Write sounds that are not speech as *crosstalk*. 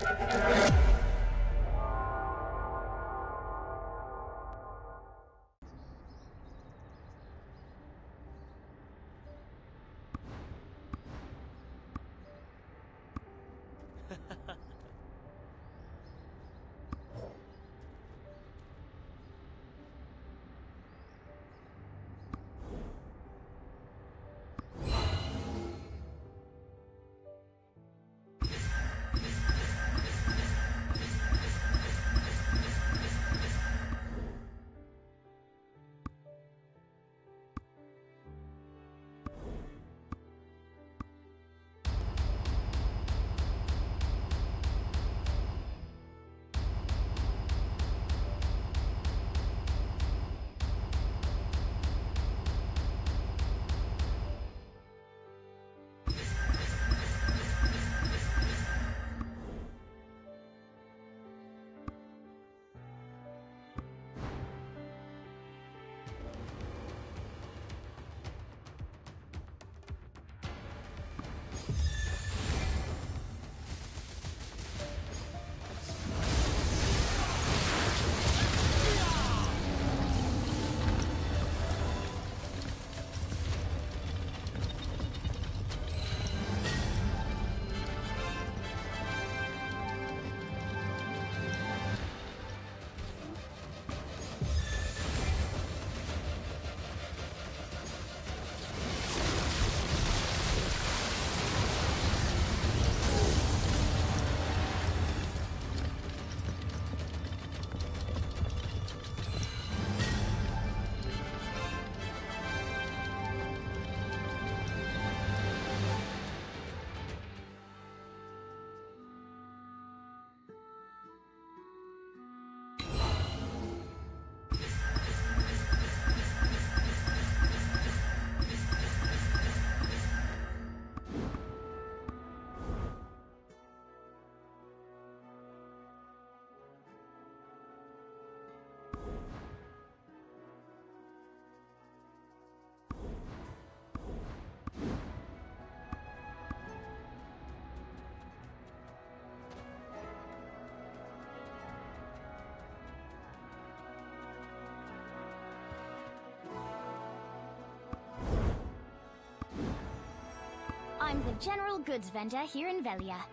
Ha *laughs* ha. I'm the general goods vendor here in Velia.